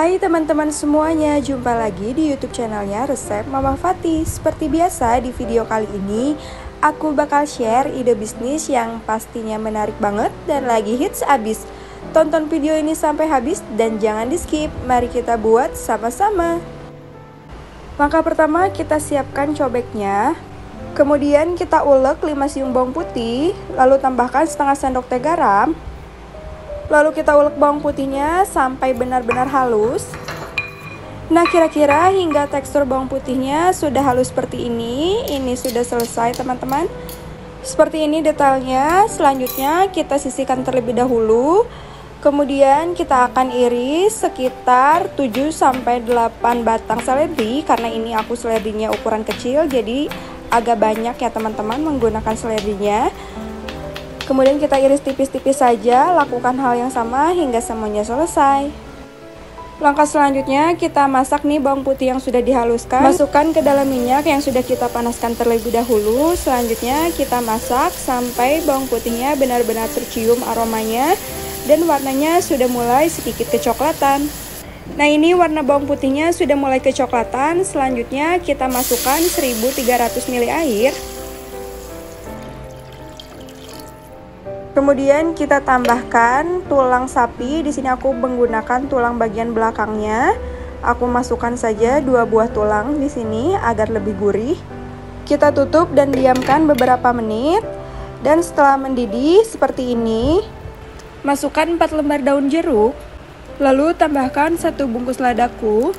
Hai teman-teman semuanya, jumpa lagi di YouTube channelnya Resep Mama Fatih. Seperti biasa di video kali ini, aku bakal share ide bisnis yang pastinya menarik banget dan lagi hits abis. Tonton video ini sampai habis dan jangan di skip. Mari kita buat sama-sama. Maka pertama kita siapkan cobeknya. Kemudian kita ulek 5 siung bawang putih, lalu tambahkan setengah sendok teh garam, Lalu kita ulek bawang putihnya sampai benar-benar halus. Nah, kira-kira hingga tekstur bawang putihnya sudah halus seperti ini. Ini sudah selesai, teman-teman. Seperti ini detailnya. Selanjutnya kita sisihkan terlebih dahulu. Kemudian kita akan iris sekitar 7 sampai 8 batang seledri karena ini aku seledrinya ukuran kecil jadi agak banyak ya teman-teman menggunakan seledrinya. Kemudian kita iris tipis-tipis saja, lakukan hal yang sama hingga semuanya selesai. Langkah selanjutnya kita masak nih bawang putih yang sudah dihaluskan. Masukkan ke dalam minyak yang sudah kita panaskan terlebih dahulu. Selanjutnya kita masak sampai bawang putihnya benar-benar tercium aromanya dan warnanya sudah mulai sedikit kecoklatan. Nah ini warna bawang putihnya sudah mulai kecoklatan. Selanjutnya kita masukkan 1300 ml air. Kemudian kita tambahkan tulang sapi. Di sini aku menggunakan tulang bagian belakangnya. Aku masukkan saja dua buah tulang di sini agar lebih gurih. Kita tutup dan diamkan beberapa menit. Dan setelah mendidih seperti ini, masukkan 4 lembar daun jeruk. Lalu tambahkan satu bungkus ladaku.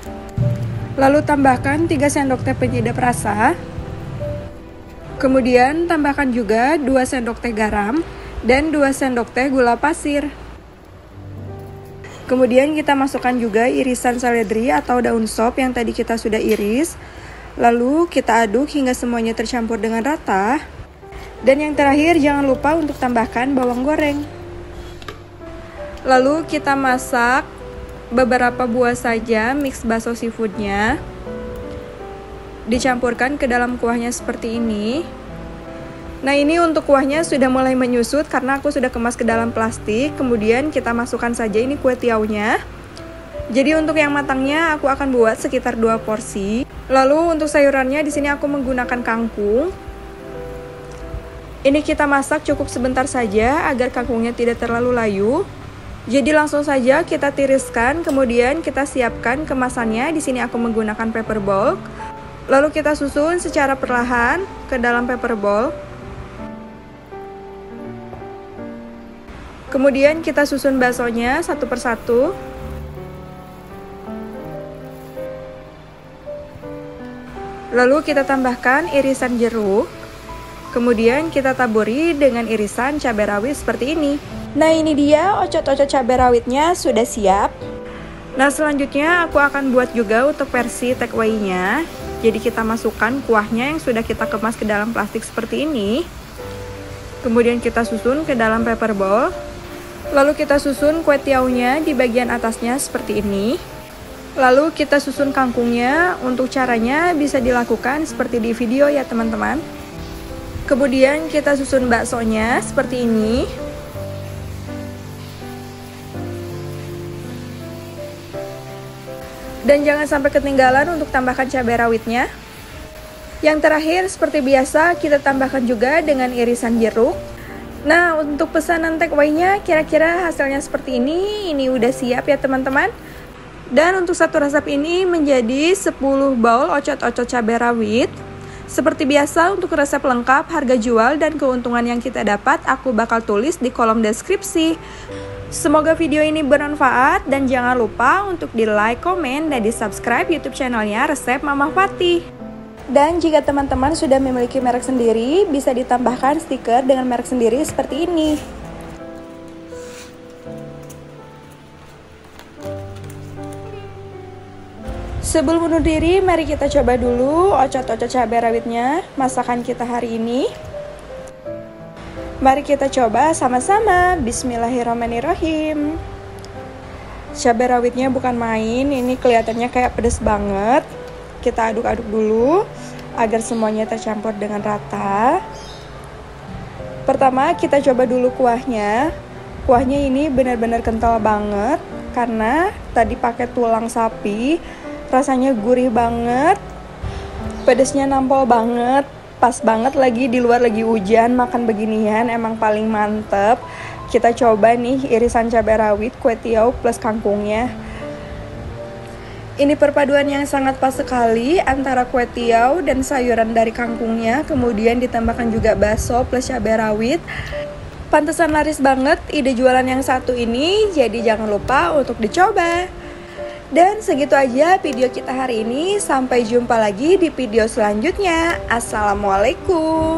Lalu tambahkan 3 sendok teh penyedap rasa. Kemudian tambahkan juga 2 sendok teh garam dan 2 sendok teh gula pasir. Kemudian kita masukkan juga irisan seledri atau daun sop yang tadi kita sudah iris. Lalu kita aduk hingga semuanya tercampur dengan rata. Dan yang terakhir jangan lupa untuk tambahkan bawang goreng. Lalu kita masak beberapa buah saja mix bakso seafoodnya. Dicampurkan ke dalam kuahnya seperti ini. Nah ini untuk kuahnya sudah mulai menyusut karena aku sudah kemas ke dalam plastik. Kemudian kita masukkan saja ini kue tiaunya. Jadi untuk yang matangnya aku akan buat sekitar dua porsi. Lalu untuk sayurannya di sini aku menggunakan kangkung. Ini kita masak cukup sebentar saja agar kangkungnya tidak terlalu layu. Jadi langsung saja kita tiriskan, kemudian kita siapkan kemasannya. Di sini aku menggunakan paper bowl. Lalu kita susun secara perlahan ke dalam paper bowl. Kemudian kita susun baksonya satu persatu. Lalu kita tambahkan irisan jeruk. Kemudian kita taburi dengan irisan cabai rawit seperti ini. Nah ini dia ocot-ocot cabai rawitnya sudah siap. Nah selanjutnya aku akan buat juga untuk versi take away-nya. Jadi kita masukkan kuahnya yang sudah kita kemas ke dalam plastik seperti ini. Kemudian kita susun ke dalam paper bowl. Lalu kita susun kue tiaunya di bagian atasnya seperti ini. Lalu kita susun kangkungnya. Untuk caranya bisa dilakukan seperti di video ya teman-teman. Kemudian kita susun baksonya seperti ini. Dan jangan sampai ketinggalan untuk tambahkan cabai rawitnya. Yang terakhir seperti biasa kita tambahkan juga dengan irisan jeruk Nah, untuk pesanan takeaway-nya kira-kira hasilnya seperti ini. Ini udah siap ya, teman-teman. Dan untuk satu resep ini menjadi 10 bowl ocot-ocot cabai rawit. Seperti biasa untuk resep lengkap, harga jual, dan keuntungan yang kita dapat aku bakal tulis di kolom deskripsi. Semoga video ini bermanfaat dan jangan lupa untuk di like, komen, dan di subscribe YouTube channelnya Resep Mama Fatih. Dan jika teman-teman sudah memiliki merek sendiri, bisa ditambahkan stiker dengan merek sendiri seperti ini. Sebelum undur diri, mari kita coba dulu ocot-ocot cabai rawitnya masakan kita hari ini. Mari kita coba sama-sama. Bismillahirrahmanirrahim. Cabai rawitnya bukan main, ini kelihatannya kayak pedes banget kita aduk-aduk dulu agar semuanya tercampur dengan rata. Pertama, kita coba dulu kuahnya. Kuahnya ini benar-benar kental banget karena tadi pakai tulang sapi, rasanya gurih banget, pedesnya nampol banget, pas banget lagi di luar lagi hujan makan beginian emang paling mantep. Kita coba nih irisan cabai rawit, kue tiaw plus kangkungnya. Ini perpaduan yang sangat pas sekali antara kue tiaw dan sayuran dari kangkungnya, kemudian ditambahkan juga bakso plus cabai rawit. Pantesan laris banget ide jualan yang satu ini, jadi jangan lupa untuk dicoba. Dan segitu aja video kita hari ini, sampai jumpa lagi di video selanjutnya. Assalamualaikum.